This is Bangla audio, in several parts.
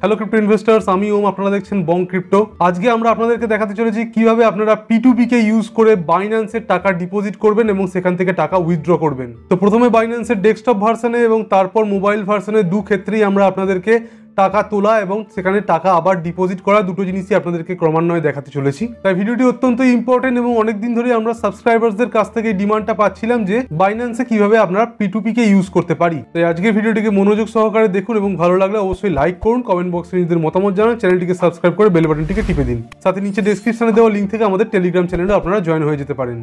হ্যালো ক্রিপ্টো ইনভেস্টার্স আমি ওম, আপনারা দেখছেন বং ক্রিপ্টো আজকে আমরা আপনাদেরকে দেখাতে চলেছি কীভাবে আপনারা পি কে ইউজ করে বাইন্যান্সের টাকা ডিপোজিট করবেন এবং সেখান থেকে টাকা উইথড্র করবেন। তো প্রথমে বাইন্যান্সের ডেস্কটপ ভার্সনে এবং তারপর মোবাইল ভার্সনে দু ক্ষেত্রেই আমরা আপনাদেরকে টাকা তোলা এবং সেখানে টাকা আবার ডিপোজিট করা দুটো জিনিসই আপনাদেরকে ক্রমান্বয়ে দেখাতে চলেছি। তাই ভিডিওটি অত্যন্ত ইম্পর্টেন্ট এবং অনেকদিন ধরে আমরা সাবস্ক্রাইবারদের কাছ থেকে ডিমান্ডটা পাচ্ছিলাম যে বাইন্যান্সে কীভাবে আপনারা পি কে ইউজ করতে পারি। তাই আজকের ভিডিওটিকে মনোযোগ সহকারে দেখুন এবং ভালো লাগলে অবশ্যই লাইক করুন কমেন্ট বক্সে নিজেদের মতামত জানান চ্যানেলটিকে সাবস্ক্রাইব করে বেল বাটনটিকে টিপে দিন। সাথে নিচে ডেসক্রিপশনে দেওয়া লিঙ্ক থেকে আমাদের টেলিগ্রাম চ্যানেলে আপনারা জয়েন হয়ে যেতে পারেন।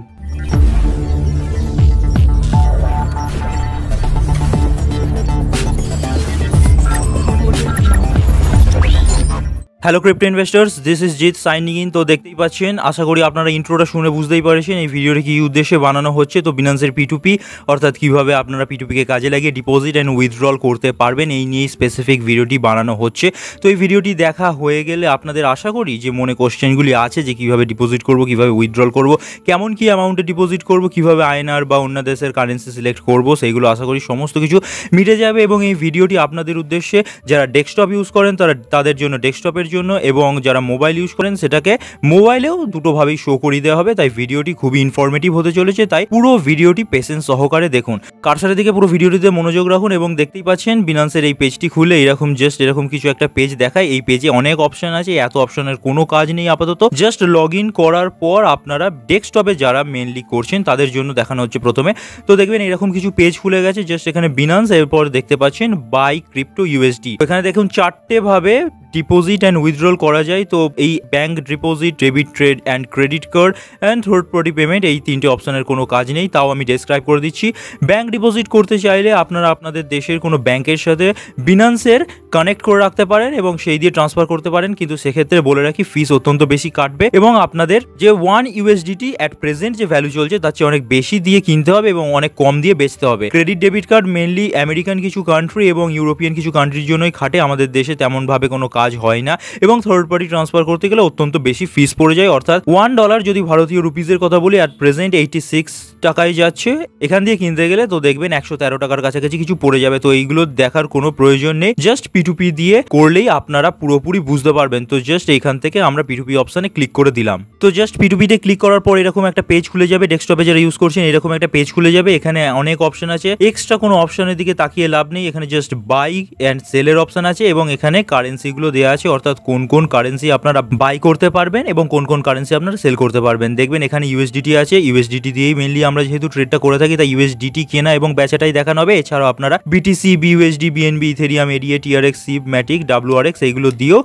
Hello crypto investors this is Jeet signing in তো দেখতেই পাচ্ছেন, আশা করি আপনারা ইন্ট্রোটা শুনে বুঝতেই পারছেন এই ভিডিওটি কি উদ্দেশ্যে বানানো হচ্ছে। তো বিনান্সের পিটুপি অর্থাৎ কীভাবে আপনারা পিটুপিকে কাজে লাগিয়ে ডিপোজিট অ্যান্ড উইথড্রল করতে পারবেন, এই নিয়েই স্পেসিফিক ভিডিওটি বানানো হচ্ছে। তো এই ভিডিওটি দেখা হয়ে গেলে আপনাদের আশা করি যে মনে কোশ্চেনগুলি আছে যে কীভাবে ডিপোজিট করব, কীভাবে উইথড্রল করব, কেমন কি অ্যামাউন্টে ডিপোজিট করব, কীভাবে আইএনআর বা অন্য দেশের কারেন্সি সিলেক্ট করব সেইগুলো আশা করি সমস্ত কিছু মিটে যাবে। এবং এই ভিডিওটি আপনাদের উদ্দেশ্যে যারা ডেস্কটপ ইউজ করেন, তারা তাদের জন্য ডেস্কটপের এবং যারা মোবাইল ইউজ করেন সেটাকে মোবাইলেও দুটোভাবেই শো করিয়ে দেওয়া হবে। তাই ভিডিওটি খুবই ইনফরমেটিভ হতে চলেছে। তাই পুরো ভিডিওটি পেশেন্স সহকারে দেখুন। কারসারের দিকে পুরো ভিডিওটিতে মনোযোগ রাখুন এবং দেখতেই পাচ্ছেন বিনান্সের এই পেজটি খুলে এরকম জাস্ট এরকম কিছু একটা পেজ দেখায়। এই পেজে অনেক অপশন আছে। এত অপশনের কোনো কাজ নেই আপাতত। জাস্ট লগ করার পর আপনারা ডেস্কটপে যারা মেনলি করছেন তাদের জন্য দেখানো হচ্ছে প্রথমে। তো দেখবেন এরকম কিছু পেজ খুলে গেছে। জাস্ট এখানে বিনান্স এরপর দেখতে পাচ্ছেন বাই ক্রিপ্টো ইউএসডি এখানে দেখুন চারটে ভাবে ডিপোজিট অ্যান্ড উইথড্রল করা যায়, তো এই bank deposit debit trade and credit card and third party payment এই তিনটে অপশনের কোনো কাজ নেই, তাও আমি ডেসক্রাইব করে দিচ্ছি। ব্যাঙ্ক ডিপোজিট করতে চাইলে আপনারা আপনাদের দেশের কোনো ব্যাংকের সাথে বিনান্সের কানেক্ট করে রাখতে পারেন এবং সেই দিয়ে ট্রান্সফার করতে পারেন, কিন্তু সেক্ষেত্রে বলে রাখি ফিস অত্যন্ত বেশি কাটবে এবং আপনাদের যে ওয়ান ইউএসডিটি অ্যাট প্রেজেন্ট যে ভ্যালু চলছে, তার চেয়ে অনেক বেশি দিয়ে কিনতে হবে এবং অনেক কম দিয়ে বেচতে হবে। Credit debit card mainly American কিছু কান্ট্রি এবং ইউরোপিয়ান কিছু কান্ট্রির জন্যই খাটে, আমাদের দেশে তেমনভাবে কোনো কাজ হয় না। এবং থার্ড পার্টি ট্রান্সফার করতে গেলে অত্যন্ত বেশি ফিস পড়ে যায়। অর্থাৎ ওয়ান ডলার যদি ভারতীয় রুপিজের কথা বলি অ্যাট প্রেজেন্ট এইটি সিক্স টাকায় যাচ্ছে। এখান দিয়ে কিনতে গেলে তো দেখবেন একশো তেরো টাকার কাছাকাছি কিছু পড়ে যাবে। তো এইগুলো দেখার কোনো প্রয়োজন নেই। জাস্ট পিটুপি দিয়ে করলেই আপনারা পুরোপুরি বুঝতে পারবেন। তো জাস্ট এইখান থেকে আমরা পিটুপি অপশানে ক্লিক করে দিলাম। তো জাস্ট পিটুপিতে ক্লিক করার পর এরকম একটা পেজ খুলে যাবে। ডেস্কটপে যারা ইউজ করছেন, এরকম একটা পেজ খুলে যাবে। এখানে অনেক অপশন আছে। এক্সট্রা কোনো অপশনের দিকে তাকিয়ে লাভ নেই। এখানে জাস্ট বাই অ্যান্ড সেলের অপশন আছে এবং এখানে কারেন্সিগুলো দেওয়া আছে। অর্থাৎ কোন কোন কারেন্সি আপনারা বাই করতে পারবেন এবং কোন কোন কারেন্সি আপনারা সেল করতে পারবেন। দেখবেন এখানে ইউএসডিটি আছে ইউএসডিটি দিয়েই মেনলি আমরা যেহেতু ট্রেডটা করে থাকি, তাই ইউএসডিটি কেনা এবং বেচাটাই দেখানো হবে। এছাড়াও আপনারা BTC BUSD BNB Ethereum ADA TRX sheep Matic WRX এইগুলো দিয়েও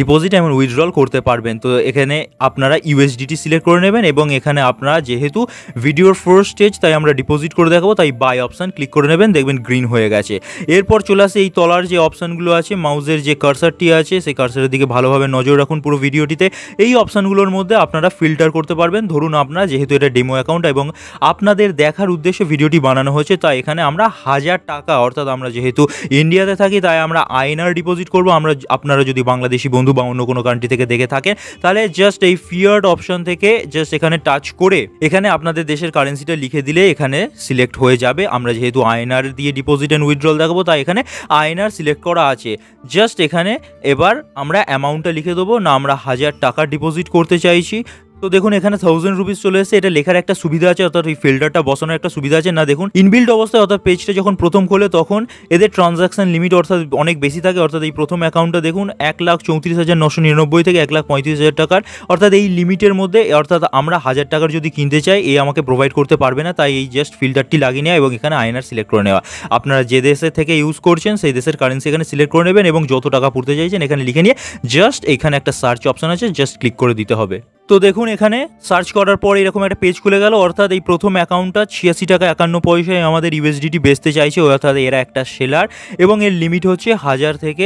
ডিপোজিট এবং উইথড্রল করতে পারবেন। তো এখানে আপনারা ইউএসডিটি সিলেক্ট করে নেবেন এবং এখানে আপনারা যেহেতু ভিডিওর ফার্স্ট স্টেজ তাই আমরা ডিপোজিট করে দেখাবো, তাই বাই অপশান ক্লিক করে নেবেন, দেখবেন গ্রিন হয়ে গেছে। এরপর চলে আসে এই তলার যে অপশানগুলো আছে মাউজের যে কার্সারটি আছে, সেই কার্সারের দিকে ভালোভাবে নজর রাখুন পুরো ভিডিওটিতে এই অপশানগুলোর মধ্যে আপনারা ফিল্টার করতে পারবেন। ধরুন আপনারা, যেহেতু এটা ডেমো অ্যাকাউন্ট এবং আপনাদের দেখার উদ্দেশ্যে ভিডিওটি বানানো হয়েছে, তাই এখানে আমরা হাজার টাকা, অর্থাৎ আমরা যেহেতু ইন্ডিয়াতে থাকি, তাই আমরা আইনার ডিপোজিট করব। আমরা আপনারা যদি বাংলাদেশি বন্ধু বা অন্য কোনো কান্ট্রি থেকে দেখে থাকেন তাহলে জাস্ট এই ফিয়ার্ড অপশন থেকে জাস্ট এখানে টাচ করে এখানে আপনাদের দেশের কারেন্সিটা লিখে দিলে এখানে সিলেক্ট হয়ে যাবে। আমরা যেহেতু আয়নার দিয়ে ডিপোজিট অ্যান্ড উইথড্রল দেখাবো, তাই এখানে আয়নার সিলেক্ট করা আছে। জাস্ট এখানে এবার আমরা অ্যামাউন্টটা লিখে দেবো। না, আমরা হাজার টাকা ডিপোজিট করতে চাইছি। তো দেখুন, এখানে থাউজেন্ড রুপিস চলে এসেছে। এটা লেখার একটা সুবিধা আছে, অর্থাৎ এই ফিল্টারটা বসানোর একটা সুবিধা আছে। না, দেখুন ইনবিল্ড অবস্থায় অর্থাৎ পেজটা যখন প্রথম খোলে, তখন এদের ট্রানজাকশন লিমিট অর্থাৎ অনেক বেশি থাকে। অর্থাৎ এই প্রথম অ্যাকাউন্টটা দেখুন, এক লাখ চৌত্রিশ হাজার নশো নিরানব্বই থেকে এক লাখ পঁয়ত্রিশ হাজার টাকার। অর্থাৎ এই লিমিটের মধ্যে, অর্থাৎ আমরা হাজার টাকার যদি কিনতে চাই, এ আমাকে প্রোভাইড করতে পারবে না। তাই এই জাস্ট ফিল্টারটি লাগিয়ে নেওয়া এবং এখানে আয়নার সিলেক্ট করে নেওয়া। আপনারা যে দেশে থেকে ইউজ করছেন, সেই দেশের কারেন্সি এখানে সিলেক্ট করে নেবেন এবং যত টাকা পড়তে চাইছেন, এখানে লিখে নিয়ে জাস্ট এখানে একটা সার্চ অপশন আছে জাস্ট ক্লিক করে দিতে হবে। তো দেখুন, এখানে সার্চ করার পর এরকম একটা পেজ খুলে গেল। অর্থাৎ এই প্রথম অ্যাকাউন্টটা ছিয়াশি টাকা একান্ন পয়সায় আমাদের ইউএসডিটি বেচতে চাইছে। অর্থাৎ এরা একটা সেলার এবং এর লিমিট হচ্ছে হাজার থেকে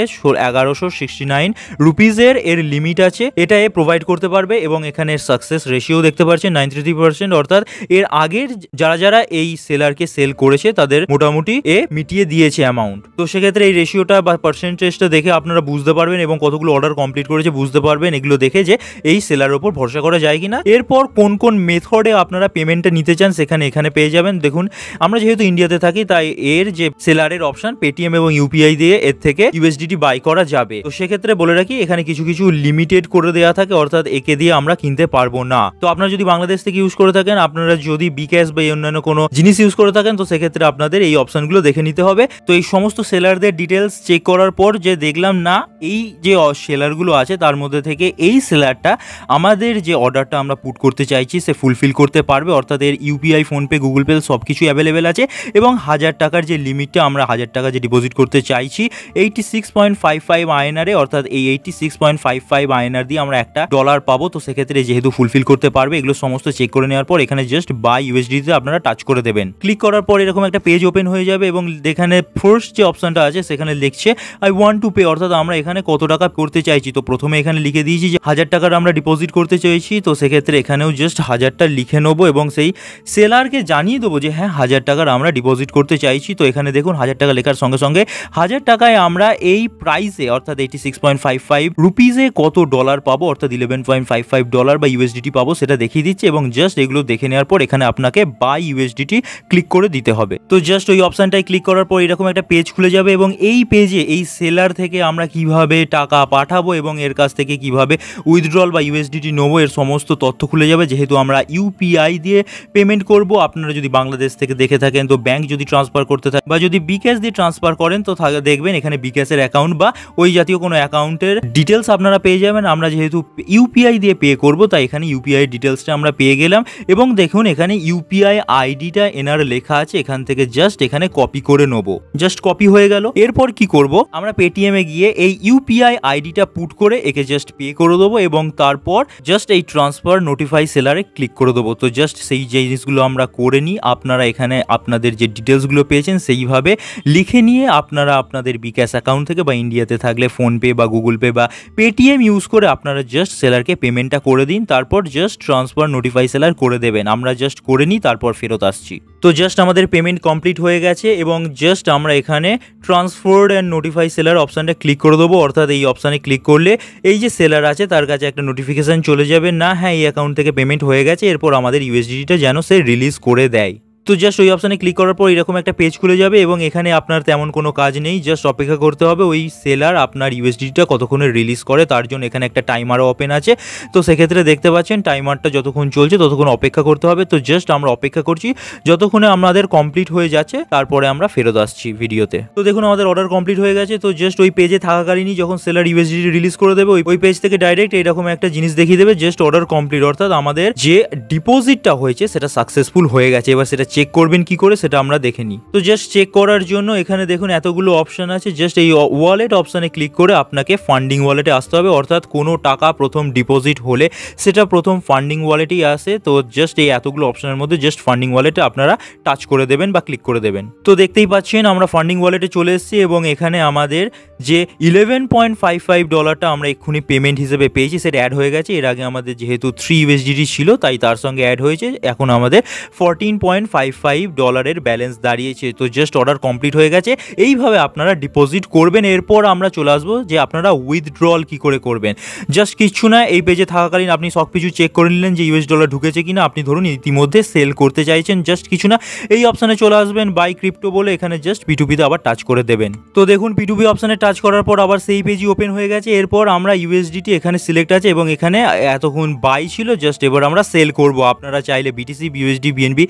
এগারোশো সিক্সটি নাইন রুপিজের এর লিমিট আছে। এটা এ প্রোভাইড করতে পারবে এবং এখানে সাকসেস রেশিও দেখতে পাচ্ছেন নাইনটি থ্রি পার্সেন্ট অর্থাৎ এর আগের যারা যারা এই সেলারকে সেল করেছে, তাদের মোটামুটি এ মিটিয়ে দিয়েছে অ্যামাউন্ট তো সেক্ষেত্রে এই রেশিওটা বা পার্সেন্টেজটা দেখে আপনারা বুঝতে পারবেন এবং কতগুলো অর্ডার কমপ্লিট করেছে বুঝতে পারবেন। এগুলো দেখে যে এই সেলার ওপর ভরসা করা যায় কিনা। এরপর কোন কোন মেথডে আপনারা পেমেন্টটা নিতে চান সেখানে এখানে পেয়ে যাবেন। দেখুন, আমরা যেহেতু ইন্ডিয়াতে থাকি, তাই এর যে সেলারের অপশন পেটিএম এবং ইউপিআই দিয়ে এর থেকে ইউএসডিটি বাই করা যাবে। তো সেক্ষেত্রে বলে রাখি, এখানে কিছু কিছু লিমিটেড করে দেওয়া থাকে, অর্থাৎ একে দিয়ে আমরা কিনতে পারব না। তো আপনারা যদি বাংলাদেশ থেকে ইউজ করে থাকেন, আপনারা যদি বিকাশ বা অন্যান্য কোনো জিনিস ইউজ করে থাকেন, তো সেক্ষেত্রে আপনাদের এই অপশনগুলো দেখে নিতে হবে। তো এই সমস্ত সেলারদের ডিটেলস চেক করার পর যে দেখলাম, না, এই যে সেলারগুলো আছে, তার মধ্যে থেকে এই সেলারটা আমাদের যে অর্ডারটা আমরা পুট করতে চাইছি, সে ফুলফিল করতে পারবে। অর্থাৎ এর ইউপিআই ফোনপে গুগল পে সব কিছু অ্যাভেলেবেল আছে এবং হাজার টাকার যে লিমিটটা আমরা হাজার টাকা যে ডিপোজিট করতে চাইছি eighty six point five five আয়নারে অর্থাৎ এই eighty six point five five INR দিয়ে আমরা একটা ডলার পাবো। তো সেক্ষেত্রে যেহেতু ফুলফিল করতে পারবে, এগুলো সমস্ত চেক করে নেওয়ার পর এখানে জাস্ট বাই ইউএসডিতে আপনারা টাচ করে দেবেন। ক্লিক করার পর এরকম একটা পেজ ওপেন হয়ে যাবে এবং এখানে ফার্স্ট যে অপশনটা আছে, সেখানে লিখছে আই ওয়ান্ট টু পে অর্থাৎ আমরা এখানে কত টাকা করতে চাইছি? তো প্রথমে এখানে লিখে দিয়েছি যে হাজার টাকার আমরা ডিপোজিট করতে চাইছি তো সেক্ষেত্রে এখানেও জাস্ট হাজারটা লিখে নেব এবং সেই সেলারকে জানিয়ে দেবো যে হ্যাঁ হাজার টাকার আমরা ডিপোজিট করতে চাইছি। তো এখানে দেখুন, হাজার টাকা লেখার সঙ্গে সঙ্গে হাজার টাকায় আমরা এই প্রাইসে অর্থাৎ eighty six point five five রুপিজে কত ডলার পাবো, অর্থাৎ eleven point five five dollar বা ইউএসডিটি পাবো সেটা দেখিয়ে দিচ্ছে এবং জাস্ট এগুলো দেখে নেওয়ার পর এখানে আপনাকে বাই ইউএসডিটি ক্লিক করে দিতে হবে। তো জাস্ট ওই অপশানটায় ক্লিক করার পর এরকম একটা পেজ খুলে যাবে এবং এই পেজে এই সেলার থেকে আমরা কীভাবে টাকা পাঠাবো এবং এর কাছ থেকে কীভাবে উইথড্রল বা ইউএসডিটি নেব এর সমস্ত তথ্য খুলে যাবে। যেহেতু আমরা ইউপিআই দিয়ে পেমেন্ট করব, আপনারা যদি বাংলাদেশ থেকে দেখে থাকেন, তো ব্যাংক যদি ট্রান্সফার করতে থাকেন বা যদি বিকাশ দিয়ে ট্রান্সফার করেন, তো থাক- দেখবেন এখানে বিকাশের অ্যাকাউন্ট বা ওই জাতীয় কোনো অ্যাকাউন্টের ডিটেলস আপনারা পেয়ে যাবেন। আমরা যেহেতু ইউপিআই দিয়ে পে করব, তাই এখানে ইউপিআই ডিটেলসটা আমরা পেয়ে গেলাম। এবং দেখুন, এখানে ইউপিআই আইডিটা এনার লেখা আছে, এখান থেকে জাস্ট এখানে কপি করে নেব। জাস্ট কপি হয়ে গেল। এরপর কি করব? আমরা পেটিএম এ গিয়ে এই ইউপিআই আইডিটা পুট করে একে জাস্ট পে করে দেবো এবং তারপর জাস্ট এই ট্রান্সফার নোটিফাই সেলারে ক্লিক করে দেবো। তো জাস্ট সেই জিনিসগুলো আমরা করে নিই, আপনারা এখানে আপনাদের যে ডিটেলসগুলো পেয়েছেন সেইভাবে লিখে নিয়ে আপনারা আপনাদের বিকাশ অ্যাকাউন্ট থেকে বা ইন্ডিয়াতে থাকলে ফোনপে বা গুগল পে বা পেটিএম ইউজ করে আপনারা জাস্ট সেলারকে পেমেন্টটা করে দিন, তারপর জাস্ট ট্রান্সফার নোটিফাই সেলার করে দেবেন। আমরা জাস্ট করে নিই, তারপর ফেরত আসছি। তো জাস্ট আমাদের পেমেন্ট কমপ্লিট হয়ে গেছে এবং জাস্ট আমরা এখানে ট্রান্সফার্ড অ্যান্ড নোটিফাই সেলার অপশানটা ক্লিক করে দেবো। অর্থাৎ এই অপশানে ক্লিক করলে এই যে সেলার আছে, তার কাছে একটা নোটিফিকেশান চলে যাবে। না হ্যাঁ এই অ্যাকাউন্ট থেকে পেমেন্ট হয়ে গেছে, এরপর আমাদের ইউএসডিটা যেন সে রিলিজ করে দেয়। তো জাস্ট ওই অপশানে ক্লিক করার পর এরকম একটা পেজ খুলে যাবে এবং এখানে আপনার তেমন কোনো কাজ নেই। জাস্ট অপেক্ষা করতে হবে ওই সেলার আপনার ইউএসডিটা কতক্ষণে রিলিজ করে, তার জন্য এখানে একটা টাইমারও ওপেন আছে। তো সেক্ষেত্রে দেখতে পাচ্ছেন টাইমারটা যতক্ষণ চলছে ততক্ষণ অপেক্ষা করতে হবে। তো জাস্ট আমরা অপেক্ষা করছি, যতক্ষণে আমাদের কমপ্লিট হয়ে যাচ্ছে, তারপরে আমরা ফেরত আসছি ভিডিওতে। তো দেখুন আমাদের অর্ডার কমপ্লিট হয়ে গেছে, তো জাস্ট ওই পেজে থাকাকালীনই যখন সেলার ইউএসডি রিলিজ করে দেবে, ওই- ওই পেজ থেকে ডাইরেক্ট এরকম একটা জিনিস দেখিয়ে দেবে জাস্ট অর্ডার কমপ্লিট অর্থাৎ আমাদের যে ডিপোজিটটা হয়েছে, সেটা সাকসেসফুল হয়ে গেছে। এবার সেটা চেক করবেন কি করে সেটা আমরা দেখে নিই। তো জাস্ট চেক করার জন্য এখানে দেখুন এতগুলো অপশন আছে জাস্ট এই ওয়ালেট অপশানে ক্লিক করে আপনাকে ফান্ডিং ওয়ালেটে আসতে হবে। অর্থাৎ কোনো টাকা প্রথম ডিপোজিট হলে সেটা প্রথম ফান্ডিং ওয়ালেটেই আসে। তো জাস্ট এই এতগুলো অপশনের মধ্যে জাস্ট ফান্ডিং ওয়ালেটে আপনারা টাচ করে দেবেন বা ক্লিক করে দেবেন। তো দেখতেই পাচ্ছেন আমরা ফান্ডিং ওয়ালেটে চলে এসেছি এবং এখানে আমাদের যে ইলেভেন পয়েন্ট ফাইভ ফাইভ ডলারটা আমরা এক্ষুনি পেমেন্ট হিসেবে পেয়েছি, সেটা অ্যাড হয়ে গেছে। এর আগে আমাদের যেহেতু থ্রি ইউএসডিটি ছিল, তাই তার সঙ্গে অ্যাড হয়েছে। এখন আমাদের ফোরটিন পয়েন্ট ফাইভ ফাইভ ডলারের ব্যালেন্স দাঁড়িয়েছে। তো জাস্ট অর্ডার কমপ্লিট হয়ে গেছে। এইভাবে আপনারা ডিপোজিট করবেন। এরপর আমরা চলে আসব যে আপনারা উইথড্রল কি করে করবেন। জাস্ট কিচ্ছু না, এই পেজে থাকাকালীন আপনি সব কিছু চেক করে নিলেন যে ইউএস ডলার ঢুকেছে কিনা। আপনি ধরুন ইতিমধ্যে সেল করতে চাইছেন। জাস্ট কিছু না, এই অপশানে চলে আসবেন। বাই ক্রিপ্টো বলে এখানে জাস্ট পিটুপিতে আবার টাচ করে দেবেন। তো দেখুন পিটুপি অপশানে টাচ করার পর আবার সেই পেজই ওপেন হয়ে গেছে। এরপর আমরা ইউএসডিটি এখানে সিলেক্ট আছে এবং এখানে এতক্ষণ বাই ছিল। জাস্ট এবার আমরা সেল করব। আপনারা চাইলে বিটিসি বিউএসডি বিএনবি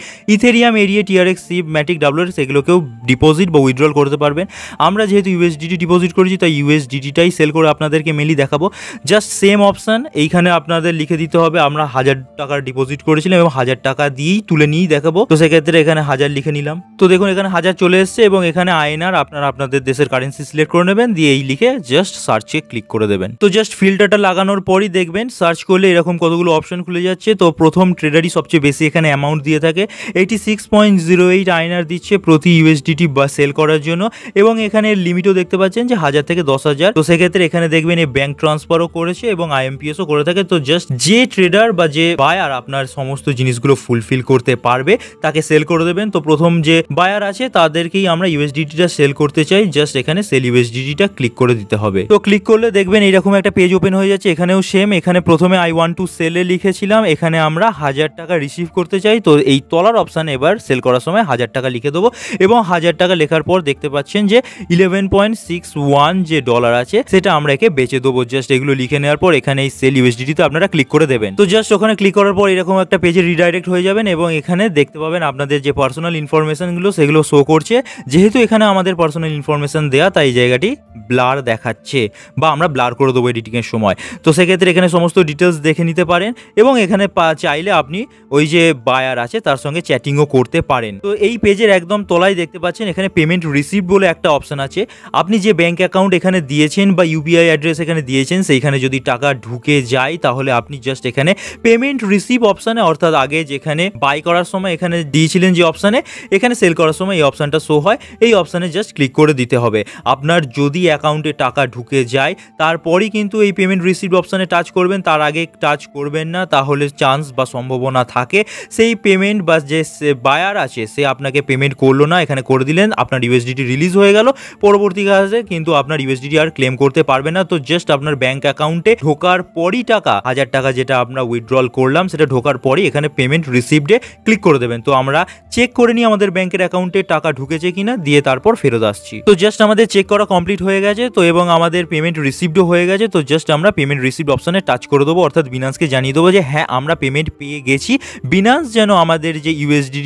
ইথেরিয়াম এরিয়া টিআরএক্স সি ম্যাটিক ডাব্লিউএস এগুলোকেও ডিপোজিট বা উইথড্রল করতে পারবেন। আমরা যেহেতু ইউএসডিটি ডিপোজিট করেছি, তাই ইউএসডিটিটাই সেল করে আপনাদেরকে মেলি দেখাবো। জাস্ট সেম অপশান এইখানে আপনাদের লিখে দিতে হবে, আমরা হাজার টাকার ডিপোজিট করেছিলাম এবং হাজার টাকা দিয়েই তুলে নিয়েই দেখাবো। তো সেক্ষেত্রে এখানে হাজার লিখে নিলাম। তো দেখুন, এখানে হাজার চলে এসছে এবং এখানে আইএনআর আপনারা আপনাদের দেশের কারেন্সি সিলেক্ট করে নেবেন, দিয়ে এই লিখে জাস্ট সার্চে ক্লিক করে দেবেন। তো জাস্ট ফিল্টারটা লাগানোর পরই দেখবেন সার্চ করলে এরকম কতগুলো অপশন খুলে যাচ্ছে। তো প্রথম ট্রেডারই সবচেয়ে বেশি এখানে অ্যামাউন্ট দিয়ে থাকে। Eighty six point zero eight আইনার দিচ্ছে প্রতি ইউএসডিটি বা সেল করার জন্য। এবং এখানে লিমিটও দেখতে পাচ্ছেন যে হাজার থেকে দশ হাজার। তো সেক্ষেত্রে এখানে দেখবেন এই ব্যাংক ট্রান্সফারও করেছে এবং আইএমপিএসও করে থাকে। তো জাস্ট যে ট্রেডার বা যে বায়ার আপনার সমস্ত জিনিসগুলো ফুলফিল করতে পারবে, তাকে সেল করে দেবেন। তো প্রথম যে বায়ার আছে, তাদেরকেই আমরা ইউএসডিটিটা সেল করতে চাই। জাস্ট এখানে সেল ইউএসডিটিটা ক্লিক করে দিতে হবে। তো ক্লিক করলে দেখবেন এইরকম একটা পেজ ওপেন হয়ে যাচ্ছে। এখানেও সেম এখানে প্রথমে আই ওয়ান টু সেলে লিখেছিলাম। এখানে আমরা হাজার টাকা রিসিভ করতে চাই। তো এই তলার অপশান এবার সেল করার সময় হাজার টাকা লিখে দেবো এবং হাজার টাকা লেখার পর দেখতে পাচ্ছেন যে ইলেভেন পয়েন্ট সিক্স ওয়ান যে ডলার আছে, সেটা আমরা একে বেচে দেবো। জাস্ট এগুলো লিখে নেওয়ার পর এখানে এই সেল ইউএসডিটিতে আপনারা ক্লিক করে দেবেন। তো জাস্ট ওখানে ক্লিক করার পর এরকম একটা পেজে রিডাইরেক্ট হয়ে যাবেন এবং এখানে দেখতে পাবেন আপনাদের যে পার্সোনাল ইনফরমেশনগুলো সেগুলো শো করছে। যেহেতু এখানে আমাদের পার্সোনাল ইনফরমেশন দেওয়া তাই জায়গাটি ব্লার দেখাচ্ছে বা আমরা ব্লার করে দেবো এডিটিংয়ের সময়। তো সেক্ষেত্রে এখানে সমস্ত ডিটেলস দেখে নিতে পারেন এবং এখানে চাইলে আপনি ওই যে বায়ার আছে, তার সঙ্গে চ্যাটিংও করতে পারেন। তো এই পেজের একদম তলায় দেখতে পাচ্ছেন, এখানে পেমেন্ট রিসিভ বলে একটা অপশন আছে। আপনি যে ব্যাংক অ্যাকাউন্ট এখানে দিয়েছেন বা ইউপিআই অ্যাড্রেস এখানে দিয়েছেন, সেইখানে যদি টাকা ঢুকে যায়, তাহলে আপনি জাস্ট এখানে পেমেন্ট রিসিভ অপশানে অর্থাৎ আগে যেখানে বাই করার সময় এখানে দিয়েছিলেন যে অপশানে এখানে সেল করার সময় এই অপশানটা শো হয়। এই অপশানে জাস্ট ক্লিক করে দিতে হবে। আপনার যদি অ্যাকাউন্টে টাকা ঢুকে যায়, তারপরই কিন্তু এই পেমেন্ট রিসিভ অপশানে টাচ করবেন। তার আগে টাচ করবেন না, তাহলে চান্স বা সম্ভাবনা থাকে। সেই পেমেন্ট বা যে বায়ার আছে, সে আপনাকে পেমেন্ট করল না, এখানে করে দিলেন, আপনার ইউএসডিটি রিলিজ হয়ে গেল, পরবর্তী কাজে কিন্তু আপনার ইউএসডিটি আর ক্লেম করতে পারবে না, তো জাস্ট আপনার ব্যাংক অ্যাকাউন্টে ঢোকার পরই টাকা, হাজার টাকা যেটা আমরা উইথড্রল করলাম, সেটা ঢোকার পরই এখানে পেমেন্ট রিসিভডে ক্লিক করে দেবেন। তো আমরা চেক করে নিই আমাদের ব্যাংকের অ্যাকাউন্টে টাকা ঢুকেছে কিনা, দিয়ে তারপর ফেরত আসছি। তো জাস্ট আমাদের চেক করা কমপ্লিট হয়ে গেছে, তো এবং আমাদের পেমেন্ট রিসিভডও হয়ে গেছে, তো জাস্ট আমরা পেমেন্ট রিসিভড অপশানে টাচ করে দেবো, অর্থাৎ বিনান্সকে জানিয়ে দেবো যে হ্যাঁ আমরা পেমেন্ট পেয়ে গেছি। বিনান্স যেন আমাদের যে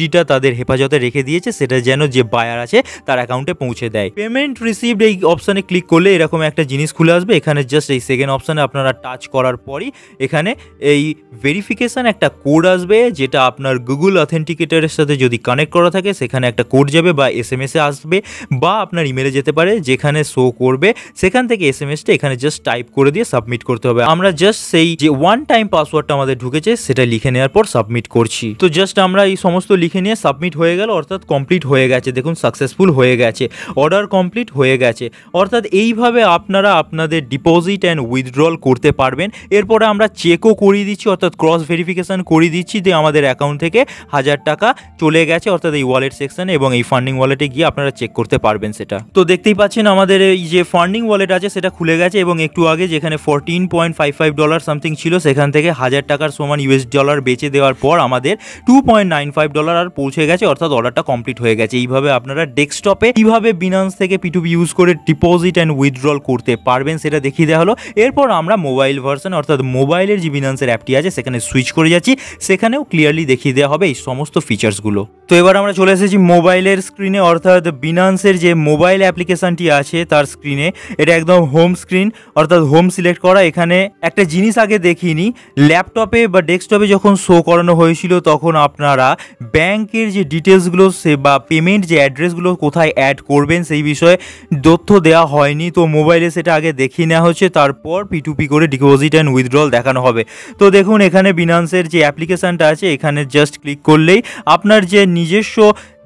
ইউএসডিডিটা তাদের হেফাজতে রেখে দিয়েছে, সেটা যেন যে বায়ার আছে তার অ্যাকাউন্টে পৌঁছে দেয়। পেমেন্ট রিসিভড এই অপশানে ক্লিক করলে এরকম একটা জিনিস খুলে আসবে, এখানে জাস্ট এই সেকেন্ড অপশানে আপনারা টাচ করার পরই এখানে এই ভেরিফিকেশান একটা কোড আসবে, যেটা আপনার গুগল অথেন্টিকেটারের সাথে যদি কানেক্ট করা থাকে, সেখানে একটা কোড যাবে বা এস এম এসে আসবে, বা আপনার ইমেলে যেতে পারে, যেখানে শো করবে, সেখান থেকে এস এম এসটা এখানে জাস্ট টাইপ করে দিয়ে সাবমিট করতে হবে। আমরা জাস্ট সেই যে ওয়ান টাইম পাসওয়ার্ডটা আমাদের ঢুকেছে, সেটা লিখে নেওয়ার পর সাবমিট করছি। তো জাস্ট আমরা এই সমস্ত লিখে নিয়ে সাবমিট হয়ে গেল, অর্থাৎ কমপ্লিট হয়ে গেছে। দেখুন সাকসেসফুল হয়ে গেছে অর্ডার কমপ্লিট হয়ে গেছে। অর্থাৎ এইভাবে আপনারা আপনাদের ডিপোজিট অ্যান্ড উইথড্রল করতে পারবেন। এরপরে আমরা চেকও করিয়ে দিচ্ছি, অর্থাৎ ক্রস ভেরিফিকেশন করিয়ে দিচ্ছি যে আমাদের অ্যাকাউন্ট থেকে হাজার টাকা চলে গেছে, অর্থাৎ এই ওয়ালেট সেকশনে এবং এই ফান্ডিং ওয়ালেটে গিয়ে আপনারা চেক করতে পারবেন সেটা। তো দেখতেই পাচ্ছেন, আমাদের এই যে ফান্ডিং ওয়ালেট আছে, সেটা খুলে গেছে এবং একটু আগে যেখানে fourteen point five five dollar something ছিল, সেখান থেকে হাজার টাকার সমান ইউএস ডলার বেচে দেওয়ার পর আমাদের two point nine five dollar আর পৌঁছে গেছে, অর্থাৎ অর্ডারটা কমপ্লিট হয়ে গেছে। এইভাবে আপনারা ডেস্কটপে কীভাবে বিনান্স থেকে পিটুপি ইউজ করে ডিপোজিট অ্যান্ড উইথড্রল করতে পারবেন সেটা দেখিয়ে দেওয়া হলো। এরপর আমরা মোবাইল ভার্সন অর্থাৎ মোবাইলের যে বিনান্সের অ্যাপটি আছে, সেখানে সুইচ করে যাচ্ছি। সেখানেও ক্লিয়ারলি দেখিয়ে দেওয়া হবে এই সমস্ত ফিচার্সগুলো তো এবার আমরা চলে এসেছি মোবাইলের স্ক্রিনে অর্থাৎ বিনান্সের যে মোবাইল অ্যাপ্লিকেশনটি আছে তার স্ক্রিনে এটা একদম হোম স্ক্রিন অর্থাৎ হোম সিলেক্ট করা। এখানে একটা জিনিস আগে দেখিনি ল্যাপটপে বা ডেস্কটপে যখন শো করানো হয়েছিল, তখন আপনারা ব্যাংকের যে ডিটেলসগুলো সে বা পেমেন্ট যে অ্যাড্রেসগুলো কোথায় অ্যাড করবেন সেই বিষয়ে তথ্য দেওয়া হয়নি। তো মোবাইলে সেটা আগে দেখিয়ে নেওয়া হচ্ছে, তারপর পিটুপি করে ডিপোজিট অ্যান্ড উইথড্রল দেখানো হবে। তো দেখুন, এখানে বিনান্সের যে অ্যাপ্লিকেশানটা আছে, এখানে জাস্ট ক্লিক করলেই আপনার যে নিজস্ব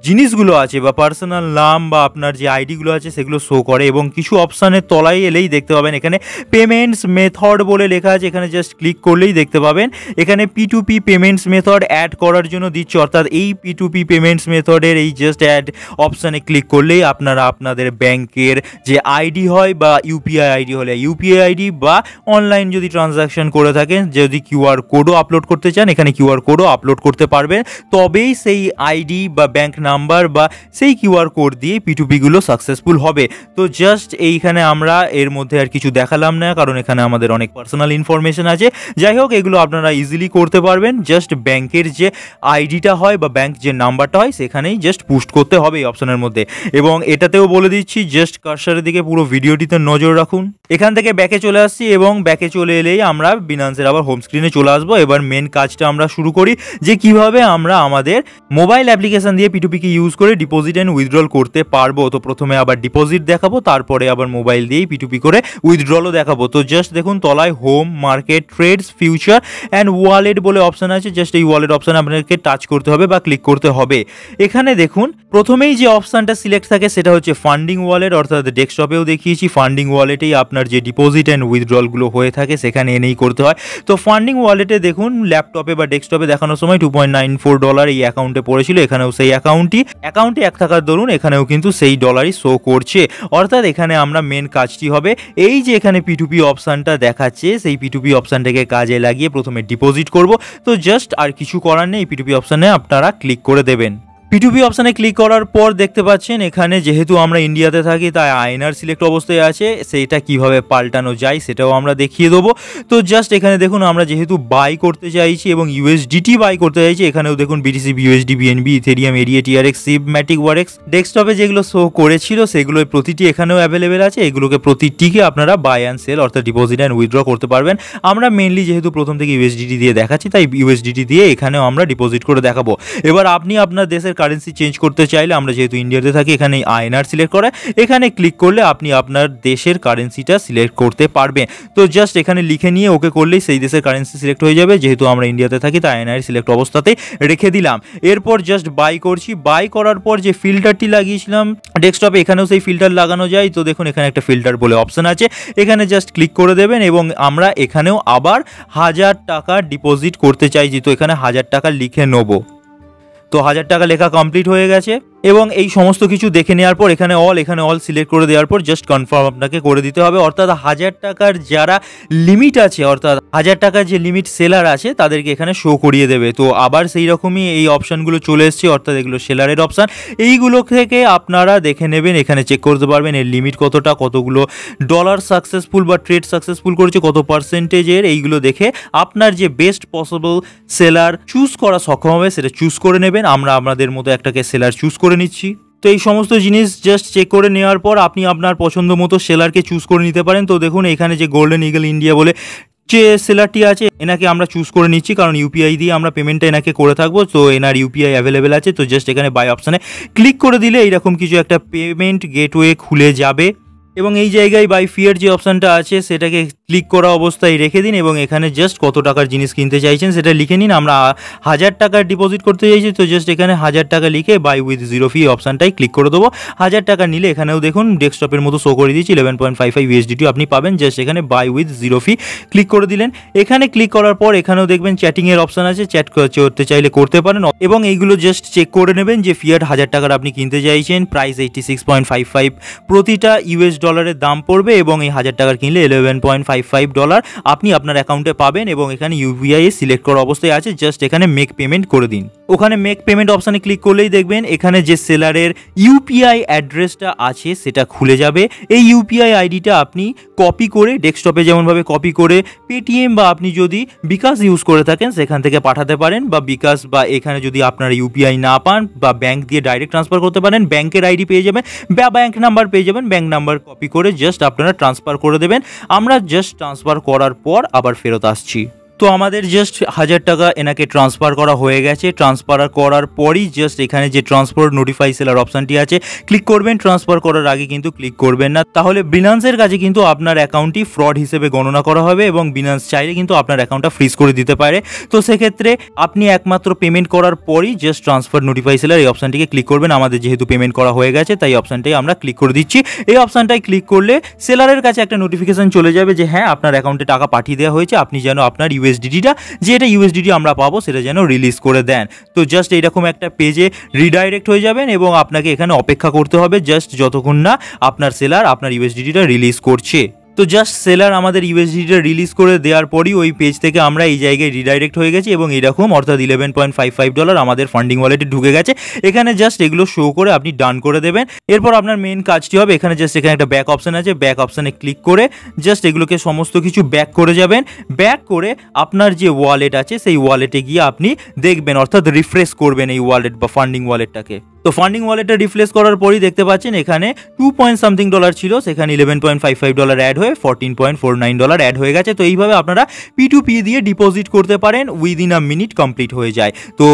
জিনিসগুলো আছে বা পার্সোনাল নাম বা আপনার যে আইডিগুলো আছে সেগুলো শো করে এবং কিছু অপশানের তলায় এলেই দেখতে পাবেন। এখানে পেমেন্টস মেথড বলে লেখা আছে, এখানে জাস্ট ক্লিক করলেই দেখতে পাবেন। এখানে P to P payments method add করার জন্য দিচ্ছে, অর্থাৎ এই পি টু পি পেমেন্টস মেথডের এই জাস্ট অ্যাড অপশানে ক্লিক করলেই আপনারা আপনাদের ব্যাংকের যে আইডি হয় বা ইউপিআই আইডি হলে ইউপিআই আইডি বা অনলাইন যদি ট্রানজাকশন করে থাকেন, যদি কিউআর কোডও আপলোড করতে চান, এখানে কিউআর কোডও আপলোড করতে পারবেন। তবেই সেই আইডি বা ব্যাংক নাম্বার বা সেই কিউআর কোড দিয়ে পিটুপিগুলো সাকসেসফুল হবে। তো জাস্ট এইখানে আমরা এর মধ্যে আর কিছু দেখালাম না, কারণ এখানে আমাদের অনেক পার্সোনাল ইনফরমেশন আছে। যাই হোক, এগুলো আপনারা ইজিলি করতে পারবেন। জাস্ট ব্যাংকের যে আইডিটা হয় বা ব্যাংক যে নাম্বারটা হয়, সেখানেই জাস্ট পুস্ট করতে হবে এই অপশনের মধ্যে। এবং এটাতেও বলে দিচ্ছি জাস্ট কার্সারের দিকে পুরো ভিডিওটিতে নজর রাখুন। এখান থেকে ব্যাকে চলে আসছি এবং ব্যাকে চলে এলেই আমরা বিনান্সের আবার হোম স্ক্রিনে চলে আসব। এবার মেন কাজটা আমরা শুরু করি যে কীভাবে আমরা আমাদের মোবাইল অ্যাপ্লিকেশন দিয়ে পিটুপি পিটুপিকে ইউজ করে ডিপোজিট অ্যান্ড উইথড্রল করতে পারব। তো প্রথমে আবার ডিপোজিট দেখাবো, তারপরে আবার মোবাইল দিয়েই পিটুপি করে উইথড্রলও দেখাবো। তো জাস্ট দেখুন, তলায় home market trades future and wallet বলে অপশান আছে। জাস্ট এই ওয়ালেট অপশান আপনাকে টাচ করতে হবে বা ক্লিক করতে হবে। এখানে দেখুন, প্রথমেই যে অপশানটা সিলেক্ট থাকে সেটা হচ্ছে ফান্ডিং ওয়ালেট অর্থাৎ ডেস্কটপেও দেখিয়েছি। ফান্ডিং ওয়ালেটেই আপনার যে ডিপোজিট অ্যান্ড উইথড্রলগুলো হয়ে থাকে, সেখানে এনেই করতে হয়। তো ফান্ডিং ওয়ালেটে দেখুন ল্যাপটপে বা ডেস্কটপে দেখানোর সময় two point nine four dollar এই অ্যাকাউন্টে পড়েছিল। এখানেও সেই অ্যাকাউন্টই অ্যাকাউন্টে এক থাকার দরুন এখানেও কিন্তু সেই ডলারই শো করছে। অর্থাৎ এখানে আমরা মেন কাজটি হবে, এই যে এখানে পিটুপি অপশানটা দেখাচ্ছে, সেই পিটুপি অপশানটাকে কাজে লাগিয়ে প্রথমে ডিপোজিট করব। তো জাস্ট আর কিছু করার নেই পিটুপি অপশানে আপনারা ক্লিক করে দেবেন। পিটুপি অপশানে ক্লিক করার পর দেখতে পাচ্ছেন, এখানে যেহেতু আমরা ইন্ডিয়াতে থাকি, তাই আয়নার সিলেক্ট অবস্থায় আছে। সেইটা কীভাবে পাল্টানো যায়, সেটাও আমরা দেখিয়ে দেবো। তো জাস্ট এখানে দেখুন, আমরা যেহেতু বাই করতে চাইছি এবং ইউএসডিটি বাই করতে চাইছি, এখানেও দেখুন বিটিসি বিউএসডি বিএনবি ইথেরিয়াম এরিয়া টিআরএক্স সিপ ম্যাটিক ওয়ারেক্স ডেস্কটপে যেগুলো শো করেছিল সেগুলো প্রতিটি এখানেও অ্যাভেলেবেল আছে। এগুলোকে প্রতিটিকে আপনারা বাই অ্যান্ড সেল অর্থাৎ ডিপোজিট অ্যান্ড উইথড্র করতে পারবেন। আমরা মেনলি যেহেতু প্রথম থেকে ইউএসডিটি দিয়ে দেখাচ্ছি, তাই ইউএসডিটি দিয়ে এখানেও আমরা ডিপোজিট করে দেখাবো। এবার আপনি আপনার দেশের কারেন্সি চেঞ্জ করতে চাইলে আমরা যেহেতু ইন্ডিয়াতে থাকি এখানে আয়নার সিলেক্ট করে, এখানে ক্লিক করলে আপনি আপনার দেশের কারেন্সিটা সিলেক্ট করতে পারবেন। তো জাস্ট এখানে লিখে নিয়ে ওকে করলেই সেই দেশের কারেন্সি সিলেক্ট হয়ে যাবে। যেহেতু আমরা ইন্ডিয়াতে থাকি, তাই আয়নার সিলেক্ট অবস্থাতে রেখে দিলাম। এরপর জাস্ট বাই করছি। বাই করার পর যে ফিল্টারটি লাগিয়েছিলাম ডেস্কটপে এখানেও সেই ফিল্টার লাগানো যায়। তো দেখুন, এখানে একটা ফিল্টার বলে অপশন আছে। এখানে জাস্ট ক্লিক করে দেবেন এবং আমরা এখানেও আবার হাজার টাকা ডিপোজিট করতে চাইছি তো এখানে হাজার টাকা লিখে নেব। তো হাজার টাকা লেখা কমপ্লিট হয়ে গেছে। এবং এই সমস্ত কিছু দেখে নেওয়ার পর, এখানে অল এখানে অল সিলেক্ট করে দেওয়ার পর জাস্ট কনফার্ম আপনাকে করে দিতে হবে। অর্থাৎ হাজার টাকার যারা লিমিট আছে, অর্থাৎ হাজার টাকার যে লিমিট সেলার আছে, তাদেরকে এখানে শো করিয়ে দেবে। তো আবার সেই রকমই এই অপশানগুলো চলে এসছে, অর্থাৎ এগুলো সেলারের অপশান এইগুলো থেকে আপনারা দেখে নেবেন, এখানে চেক করতে পারবেন এর লিমিট কতটা, কতগুলো ডলার সাকসেসফুল বা ট্রেড সাকসেসফুল করেছে, কত পার্সেন্টেজের এইগুলো দেখে আপনার যে বেস্ট পসিবল সেলার চুজ করা সক্ষম হবে, সেটা চুজ করে নেবেন। আমরা আপনাদের মতো একটাকে সেলার চুজ করে নিচ্ছি। তো এই সমস্ত জিনিস জাস্ট চেক করে নেওয়ার পর আপনি আপনার পছন্দ মতো সেলারকে চুজ করে নিতে পারেন। তো দেখুন, এখানে যে গোল্ডেন ইগল ইন্ডিয়া বলে যে সেলারটি আছে, এনাকে আমরা চুজ করে নিচ্ছি। কারণ ইউপিআই দিয়ে আমরা পেমেন্টটা এনাকে করে থাকব। তো এনার ইউপিআই অ্যাভেলেবেল আছে। তো জাস্ট এখানে বাই অপশানে ক্লিক করে দিলে এইরকম কিছু একটা পেমেন্ট গেটওয়ে খুলে যাবে। এবং এই জায়গায় বাই ফিয়ার যে অপশানটা আছে, সেটাকে ক্লিক করা অবস্থায় রেখে দিন এবং এখানে জাস্ট কত টাকার জিনিস কিনতে চাইছেন সেটা লিখে নিন। আমরা হাজার টাকার ডিপোজিট করতে চাইছি, তো জাস্ট এখানে হাজার টাকা লিখে বাই উইথ জিরো ফি অপশানটাই ক্লিক করে দেবো। হাজার টাকা নিলে এখানেও দেখুন ডেস্কটপের মতো শো করে দিয়েছি eleven point five five USDT আপনি পাবেন জাস্ট এখানে buy with zero fee click করে দিলেন। এখানে ক্লিক করার পর এখানেও দেখবেন চ্যাটিংয়ের অপশান আছে চ্যাট করতে চাইলে করতে পারেন এবং এইগুলো জাস্ট চেক করে নেবেন যে ফিয়ার হাজার টাকার আপনি কিনতে চাইছেন price eighty six point five five প্রতিটা ইউএস ডলারের দাম পড়বে এবং এই হাজার টাকার কিনলে eleven point five five dollar আপনি আপনার অ্যাকাউন্টে পাবেন এবং এখানে ইউপিআই সিলেক্ট করা অবস্থায় আছে। জাস্ট এখানে মেক পেমেন্ট করে দিন। ওখানে মেক পেমেন্ট অপশানে ক্লিক করলেই দেখবেন এখানে যে সেলারের ইউপিআই অ্যাড্রেসটা আছে সেটা খুলে যাবে। এই ইউপিআই আইডিটা আপনি কপি করে ডেস্কটপে যেমনভাবে কপি করে পেটিএম বা আপনি যদি বিকাশ ইউজ করে থাকেন সেখান থেকে পাঠাতে পারেন বা বিকাশ বা এখানে যদি আপনারা ইউপিআই না পান বা ব্যাংক দিয়ে ডাইরেক্ট ট্রান্সফার করতে পারেন ব্যাংকের আইডি পেয়ে যাবেন বা ব্যাংক নাম্বার পেয়ে যাবেন ব্যাংক নাম্বার কপি করে জাস্ট আপনারা ট্রান্সফার করে দেবেন। আমরা জাস্ট ট্রান্সফার করার পর আবার ফেরত আসছি। তো আমাদের জাস্ট হাজার টাকা এনাকে ট্রান্সফার করা হয়ে গেছে। ট্রান্সফার করার পরই জাস্ট এখানে যে ট্রান্সফার নোটিফাই সেলার অপশানটি আছে ক্লিক করবেন। ট্রান্সফার করার আগে কিন্তু ক্লিক করবেন না। তাহলে বিনান্সের কাছে কিন্তু আপনার অ্যাকাউন্টটি ফ্রড হিসেবে গণনা করা হবে এবং বিনান্স চাইলে কিন্তু আপনার অ্যাকাউন্টটা ফ্রিজ করে দিতে পারে। তো সেক্ষেত্রে আপনি একমাত্র পেমেন্ট করার পরই জাস্ট ট্রান্সফার নোটিফাই সেলার এই অপশানটিকে ক্লিক করবেন। আমাদের যেহেতু পেমেন্ট করা হয়ে গেছে, তাই অপশানটাই আমরা ক্লিক করে দিচ্ছি। এই অপশানটাই ক্লিক করলে সেলারের কাছে একটা নোটিফিকেশন চলে যাবে যে হ্যাঁ আপনার অ্যাকাউন্টে টাকা পাঠিয়ে দেওয়া হয়েছে। আপনি যেন আপনার ইউএসডিটিটা যে এটা ইউএসডিটি আমরা পাবো সেটা যেন রিলিজ করে দেন। তো জাস্ট এইরকম একটা পেজে রিডাইরেক্ট হয়ে যাবেন এবং আপনাকে এখানে অপেক্ষা করতে হবে জাস্ট যতক্ষণ না আপনার সেলার আপনার ইউএসডিটিটা রিলিজ করছে। তো জাস্ট সেলার আমাদের ইউএসডিটা রিলিজ করে দেওয়ার পরই ওই পেজ থেকে আমরা এই জায়গায় রিডাইরেক্ট হয়ে গেছি এবং এরকম অর্থাৎ eleven point five five dollar আমাদের ফান্ডিং ওয়ালেটে ঢুকে গেছে। এখানে জাস্ট এগুলো শো করে আপনি ডান করে দেবেন। এরপর আপনার মেন কাজটি হবে, এখানে জাস্ট এখানে একটা ব্যাক অপশান আছে ব্যাক অপশানে ক্লিক করে জাস্ট এগুলোকে সমস্ত কিছু ব্যাক করে যাবেন। ব্যাক করে আপনার যে ওয়ালেট আছে, সেই ওয়ালেটে গিয়ে আপনি দেখবেন, অর্থাৎ রিফ্রেশ করবেন এই ওয়ালেট বা ফান্ডিং ওয়ালেটটাকে তো ফান্ডিং ওয়ালেটটা রিপ্লেস করার পরই দেখতে পাচ্ছেন এখানে টু পয়েন্ট সামথিং ডলার ছিল, সেখানে eleven point five five dollar add হয়ে fourteen point four nine dollar add হয়ে গেছে। তো এইভাবে আপনারা পি টু পি দিয়ে ডিপোজিট করতে পারেন উইদিন আ মিনিট কমপ্লিট হয়ে যায়। তো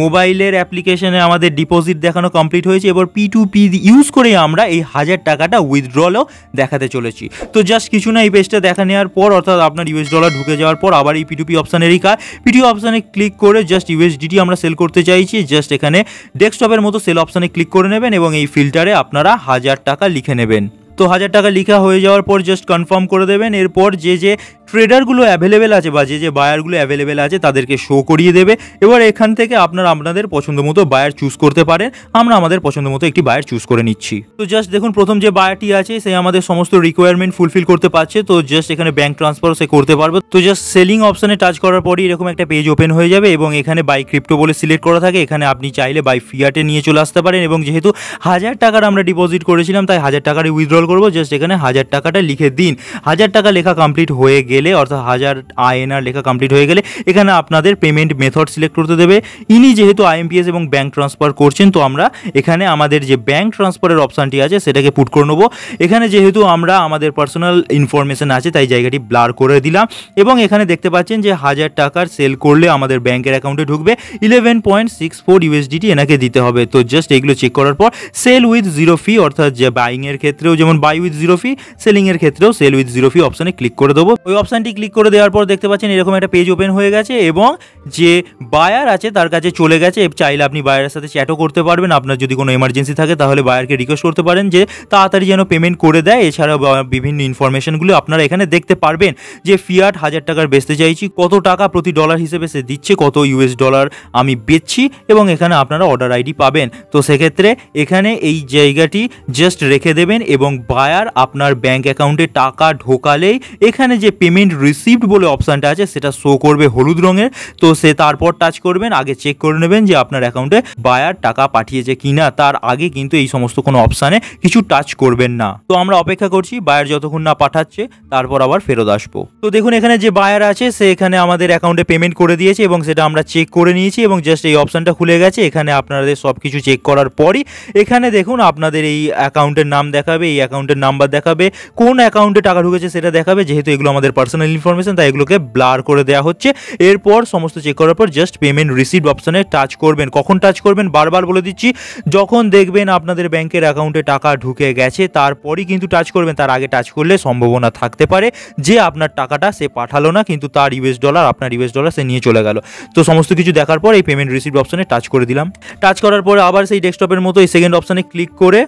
মোবাইলের অ্যাপ্লিকেশনে আমাদের ডিপোজিট দেখানো কমপ্লিট হয়েছে, এবার পি টু পি ইউজ করে আমরা এই হাজার টাকাটা উইথড্রলও দেখাতে চলেছি। তো জাস্ট কিছু না, এই পেজটা দেখা নেওয়ার পর, অর্থাৎ আপনার ইউএস ডলার ঢুকে যাওয়ার পর, আবার এই পিটুপি অপশানেরই কাজ। পিটু অপশানে ক্লিক করে জাস্ট ইউএসডিটি আমরা সেল করতে চাইছি জাস্ট এখানে ডেস্কটপের মতো সেল অপশানে ক্লিক করে নেবেন এবং এই ফিল্টারে আপনারা হাজার টাকা লিখে নেবেন। তো হাজার টাকা লিখা হয়ে যাওয়ার পর জাস্ট কনফার্ম করে দেবেন। এরপর যে যে ট্রেডারগুলো অ্যাভেলেবেল আছে বা যে যে বায়ারগুলো অ্যাভেলেবেল আছে তাদেরকে শো করিয়ে দেবে। এবার এখান থেকে আপনারা আপনাদের পছন্দ মতো বায়ার চুজ করতে পারেন। আমরা আমাদের পছন্দ মতো একটি বায়ার চুজ করে নিচ্ছি। তো জাস্ট দেখুন, প্রথম যে বায়ারটি আছে, সে আমাদের সমস্ত রিকোয়ারমেন্ট ফুলফিল করতে পারছে। তো জাস্ট এখানে ব্যাঙ্ক ট্রান্সফার সে করতে পারবে। তো জাস্ট সেলিং অপশনে টাচ করার পরই এরকম একটা পেজ ওপেন হয়ে যাবে এবং এখানে বাই ক্রিপ্টো বলে সিলেক্ট করা থাকে। এখানে আপনি চাইলে বাই ফিয়াটে নিয়ে চলে আসতে পারেন এবং যেহেতু হাজার টাকার আমরা ডিপোজিট করেছিলাম, তাই হাজার টাকারই উইথড্রল করব। জাস্ট এখানে হাজার টাকাটা লিখে দিন। হাজার টাকা লেখা কমপ্লিট হয়ে গেলে অর্থাৎ হাজার আইএনআর লেখা কমপ্লিট হয়ে গেলে, এখানে আপনাদের পেমেন্ট মেথড সিলেক্ট করতে দেবে। ইনি যেহেতু আইএমপিএস এবং ব্যাঙ্ক ট্রান্সফার করছেন, তো আমরা এখানে আমাদের যে ব্যাঙ্ক ট্রান্সফারের অপশানটি আছে, সেটাকে পুট করে নেব। এখানে যেহেতু আমরা আমাদের পার্সোনাল ইনফরমেশন আছে, তাই জায়গাটি ব্লার করে দিলাম। এবং এখানে দেখতে পাচ্ছেন যে হাজার টাকার সেল করলে আমাদের ব্যাঙ্কের অ্যাকাউন্টে ঢুকবে। Eleven point six four USDT এনাকে দিতে হবে। তো জাস্ট এগুলো চেক করার পর সেল উইথ জিরো ফি অর্থাৎ যে বাইংয়ের ক্ষেত্রেও যেমন বাই উইথ জিরো ফি সেলিংয়ের ক্ষেত্রেও সেল উইথ জিরো ফি অপশানে ক্লিক করে দেবো। ওই অপশানটি ক্লিক করে দেওয়ার পর দেখতে পাচ্ছেন এরকম একটা পেজ ওপেন হয়ে গেছে এবং যে বায়ার আছে তার কাছে চলে গেছে। চাইলে আপনি বায়ারের সাথে চ্যাটও করতে পারবেন। আপনার যদি কোনো এমার্জেন্সি থাকে তাহলে বায়ারকে রিকোয়েস্ট করতে পারেন যে তাড়াতাড়ি যেন পেমেন্ট করে দেয়। এছাড়াও বিভিন্ন ইনফরমেশনগুলো আপনারা এখানে দেখতে পারবেন যে ফিয়াট হাজার টাকার বেচতে চাইছি, কত টাকা প্রতি ডলার হিসেবে সে দিচ্ছে, কত ইউএস ডলার আমি বেচছি এবং এখানে আপনারা অর্ডার আইডি পাবেন। তো সেক্ষেত্রে এখানে এই জায়গাটি জাস্ট রেখে দেবেন এবং বায়ার আপনার ব্যাঙ্ক অ্যাকাউন্টে টাকা ঢোকালেই এখানে যে পেমেন্ট রিসিভড বলে অপশানটা আছে, সেটা শো করবে হলুদ রঙের। তো সে তারপর টাচ করবেন, আগে চেক করে নেবেন যে আপনার অ্যাকাউন্টে বায়ার টাকা পাঠিয়েছে কিনা। তার আগে কিন্তু এই সমস্ত কোনো অপশানে কিছু টাচ করবেন না। তো আমরা অপেক্ষা করছি বায়ার যতক্ষণ না পাঠাচ্ছে, তারপর আবার ফেরত আসব। তো দেখুন, এখানে যে বায়ার আছে, সে এখানে আমাদের অ্যাকাউন্টে পেমেন্ট করে দিয়েছে এবং সেটা আমরা চেক করে নিয়েছি এবং জাস্ট এই অপশানটা খুলে গেছে। এখানে আপনাদের সব কিছু চেক করার পরই এখানে দেখুন, আপনাদের এই অ্যাকাউন্টের নাম দেখাবে, এই অ্যাকাউন্টের নাম্বার দেখাবে, কোন অ্যাকাউন্টে টাকা ঢুকেছে সেটা দেখাবে, যেহেতু এগুলো আমাদের পার্সোনাল ইনফরমেশন তাই এগুলোকে ব্লার করে দেওয়া হচ্ছে। এরপর সমস্ত চেক করার পর জাস্ট পেমেন্ট রিসিভ অপশানে টাচ করবেন। কখন টাচ করবেন? বারবার বলে দিচ্ছি, যখন দেখবেন আপনাদের ব্যাংকের অ্যাকাউন্টে টাকা ঢুকে গেছে, তারপরই কিন্তু টাচ করবেন। তার আগে টাচ করলে সম্ভাবনা থাকতে পারে যে আপনার টাকাটা সে পাঠালো না, কিন্তু তার ইউএস ডলার আপনার ইউএস ডলার সে নিয়ে চলে গেল। তো সমস্ত কিছু দেখার পর এই পেমেন্ট রিসিভ অপশানে টাচ করে দিলাম। টাচ করার পরে আবার সেই ডেস্কটপের মতো এই সেকেন্ড অপশানে ক্লিক করে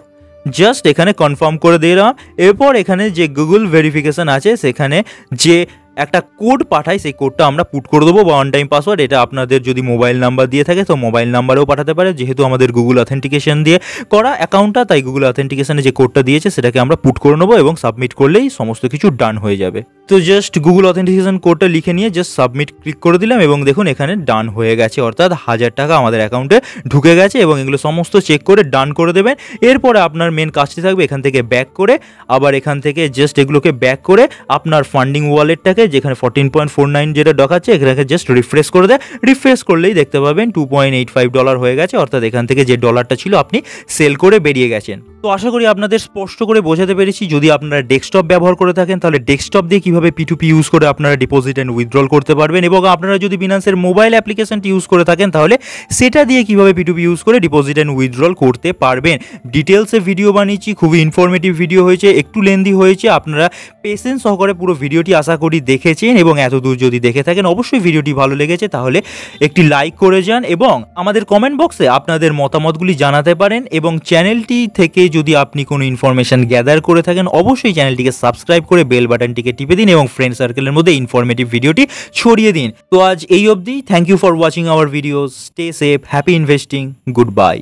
জাস্ট এখানে কনফার্ম করে দিলাম এরপর এখানে যে গুগল ভেরিফিকেশান আছে সেখানে যে একটা কোড পাঠাই, সেই কোডটা আমরা পুট করে দেবো বা অন টাইম পাসওয়ার্ড এটা আপনাদের যদি মোবাইল নাম্বার দিয়ে থাকে, তো মোবাইল নাম্বারেও পাঠাতে পারে। যেহেতু আমাদের গুগল অথেন্টিকেশন দিয়ে করা অ্যাকাউন্টটা তাই গুগল অথেন্টিকেশনে যে কোডটা দিয়েছে, সেটাকে আমরা পুট করে নেব এবং সাবমিট করলেই সমস্ত কিছু ডান হয়ে যাবে। তো জাস্ট গুগল অথেন্টিকেশন কোডটা লিখে নিয়ে জাস্ট সাবমিট ক্লিক করে দিলাম এবং দেখুন এখানে ডান হয়ে গেছে। অর্থাৎ হাজার টাকা আমাদের অ্যাকাউন্টে ঢুকে গেছে এবং এগুলো সমস্ত চেক করে ডান করে দেবেন। এরপরে আপনার মেন কাজটি থাকবে এখান থেকে ব্যাক করে। আবার এখান থেকে জাস্ট এগুলোকে ব্যাক করে আপনার ফান্ডিং ওয়ালেটটাকে যেখানে ফোরটিন পয়েন্ট ফোর নাইন যেটা দেখাচ্ছে এখানে জাস্ট রিফ্রেশ করে দেয়। রিফ্রেশ করলেই দেখতে পাবেন two point eight five dollar হয়ে গেছে, অর্থাৎ এখান থেকে যে ডলারটা ছিল আপনি সেল করে বেরিয়ে গেছেন। তো আশা করি আপনাদের স্পষ্ট করে বোঝাতে পেরেছি, যদি আপনারা ডেস্কটপ ব্যবহার করে থাকেন, তাহলে ডেস্কটপ দিয়ে কীভাবে পিটুপি ইউজ করে আপনারা ডিপোজিট অ্যান্ড উইথড্রল করতে পারবেন, এবং আপনারা যদি বিনান্সের মোবাইল অ্যাপ্লিকেশনটি ইউজ করে থাকেন, তাহলে সেটা দিয়ে কীভাবে পিটুপি ইউজ করে ডিপোজিট অ্যান্ড উইথড্রল করতে পারবেন। ডিটেলসে ভিডিও বানিয়েছি, খুবই ইনফরমেটিভ ভিডিও হয়েছে, একটু লেন্দি হয়েছে, আপনারা পেশেন্স সহকারে পুরো ভিডিওটি আশা করি দেখেছেন এবং এত দূর যদি দেখে থাকেন, অবশ্যই ভিডিওটি ভালো লেগেছে, তাহলে একটি লাইক করে যান এবং আমাদের কমেন্ট বক্সে আপনাদের মতামতগুলি জানাতে পারেন এবং চ্যানেলটি থেকে যদি আপনি কোনো ইনফরমেশন গ্যাদার করে থাকেন, অবশ্যই চ্যানেলটিকে সাবস্ক্রাইব করে বেল বাটনটিকে টিপে দিন এবং ফ্রেন্ড সার্কেলের মধ্যে ইনফরমেটিভ ভিডিওটি ছড়িয়ে দিন। তো আজ এই অবধি thank you for watching our videos stay safe happy investing good bye